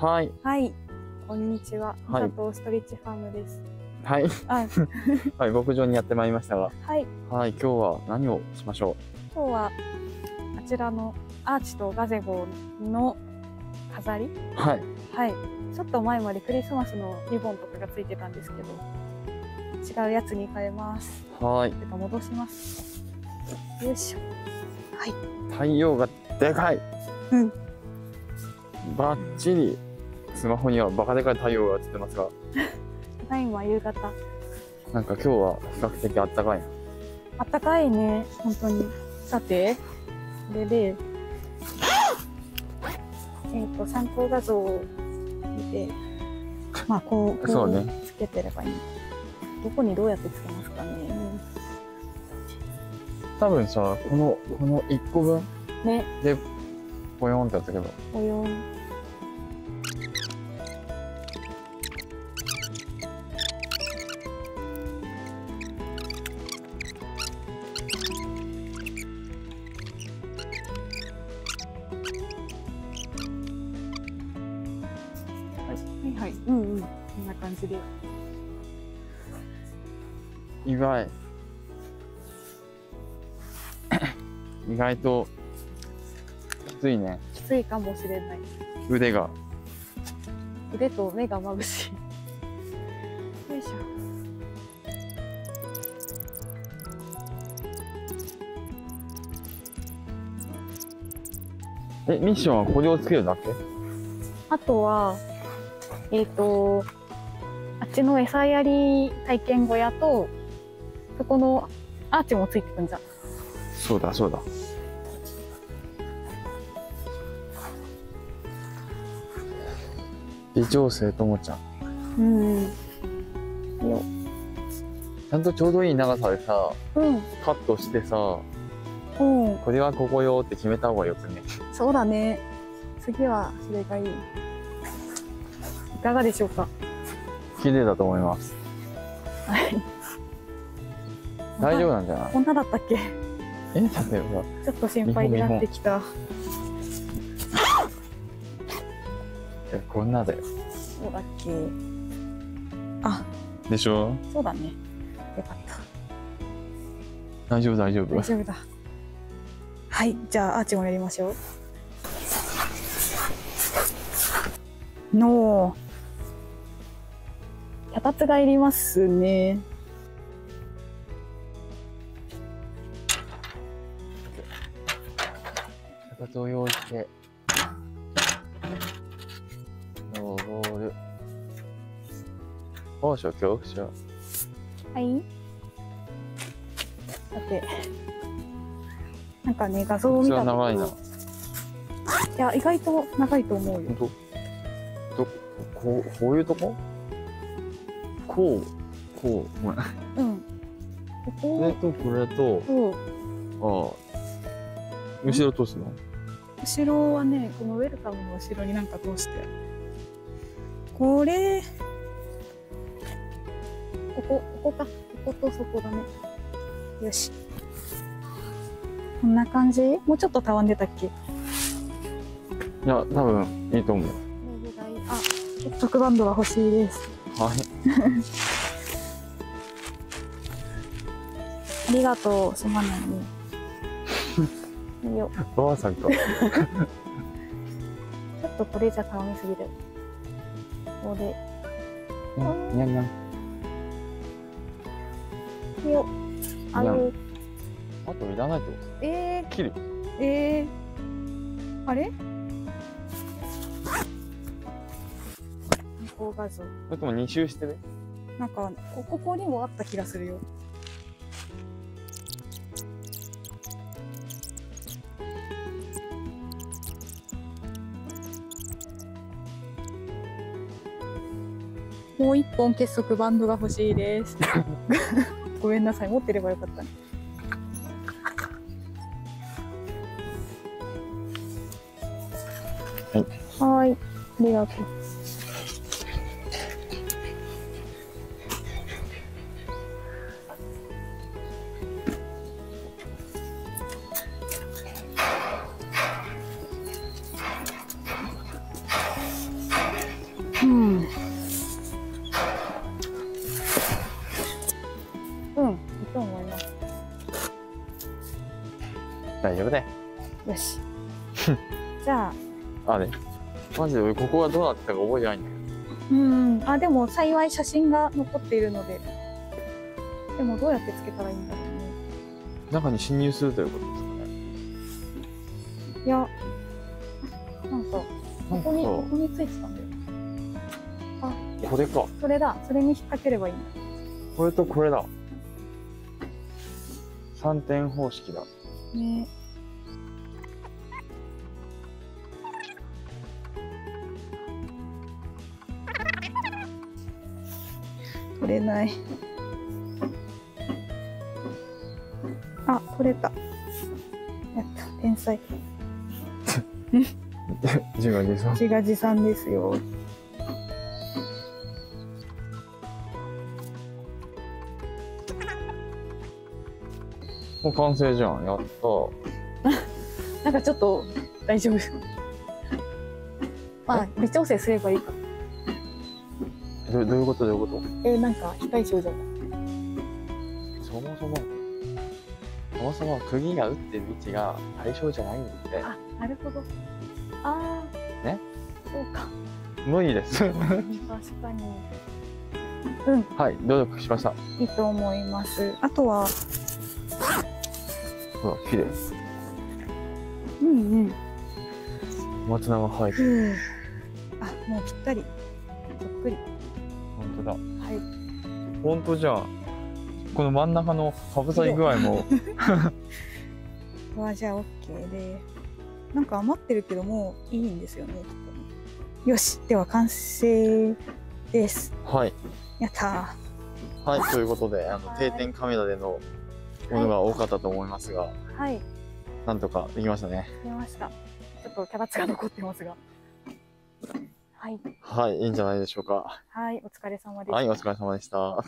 はい。はい、こんにちは。はい佐藤ストレッチファームです。はい。あ、はい。牧場にやってまいりましたが。はい、はい。今日は何をしましょ今日はあちらのアーチとガゼゴの飾り、うはい。はい、ちょっと前までクリスマスのリボンとかがついてたんですけど、違うやつに変えます。はい。てか戻します。よいしょ。はい、太陽がでかいうん。バッチリ。スマホにはバカでかい太陽が映ってますが、ただいま夕方。なんか今日は比較的暖かいな。あったかいね、本当に。さて、これで、えっ、と、参考画像を見て、まあ、こう、こそうねつけてればいい。どこにどうやってつけますかね。多分さ、この、この1個分ね、で、ポヨンってやったけど、およん。感じで。意外。意外と、きついね。きついかもしれない。腕が。腕と目が眩しい。よいしょ。え、ミッションはこれをつけるだけ？あとは、えっ、と、あっちの餌やり体験小屋と、そこのアーチもついてくんじゃん。そうだ、そうだ。微調整ともちゃん。うん。よ。ちゃんとちょうどいい長さでさ、うん。カットしてさ、うん。これはここよって決めた方がよくね？そうだね。次はそれがいい。いかがでしょうか？綺麗だと思います。はい。大丈夫なんじゃない？こんなだったっけ？え、だってさ、ちょっと心配になってきた。えこんなだよ。そうだっけ？あ、でしょ？そうだね。よかった。大丈夫、大丈夫大。丈夫だ。はい、じゃあアーチもやりましょう。の脚立がいりますね。脚を用意して、登る。高所恐怖症。はい。さて。なんかね、画像を見たは長いな。いや、意外と長いと思うよほん。と、ど、こう、こういうとこ？こう、こう、ごめん。うん。こここれとこれと、を、ああ、後ろ通すの後ろはね、このウェルカムの後ろになんか通して。これ、ここ、ここか。こことそこだね。よし。こんな感じ？もうちょっとたわんでたっけ？いや、多分いいと思う。あ、結束バンドが欲しいです。はい。ありがとう、すまないね。いいよ。ばあさんか。ちょっとこれじゃたわみすぎる。ここで。うんにゃんにゃん。いいよ。あの、あといらないってこえと切る。ー、えー、あれ？参考画像。それとも2周してね。なんか、こここにもあった気がするよ。もう一本結束バンドが欲しいです。ごめんなさい、持ってればよかったね。はーい、ありがとう。丈夫だよし。じゃあ。あれ？マジで？俺ここがどうなったか覚えてないんだけど。うんあでも幸い写真が残っているので。でもどうやってつけたらいいんだろうね。中に侵入するということですかね。いやなんかここにここについてたんだよ。あこれか。それだ。それに引っ掛ければいいんだ。これとこれだ。3点方式だ。ね。え取れない。あ取れた。やった。天才。自画自賛。自画自賛ですよ。もう完成じゃん。やった。なんかちょっと大丈夫。まあ微調整すればいいかどどういうことどういうこと？えー、なんか非対称じゃないそもそもそもそも釘が打ってる位置が対象じゃないんで。あなるほど。ああね？そうか。無理です。確かに。うん。はい努力しました。いいと思います。あとは。ほら綺麗。うんうん。松菜が生えてふる。うあもうぴったり。そっくりはい。本当じゃんこの真ん中のかぶさり具合も。はじゃあ OK で。なんか余ってるけどもういいんですよねきっとね。よし。では完成です。はい。やったはいということであのはい。定点カメラでのものが多かったと思いますが、ーはい。なんとかできましたね。出ました。ちょっとキャラツが残ってますがはい。はいいいんじゃないでしょうか。はいお疲れ様でした。はいお疲れ様でした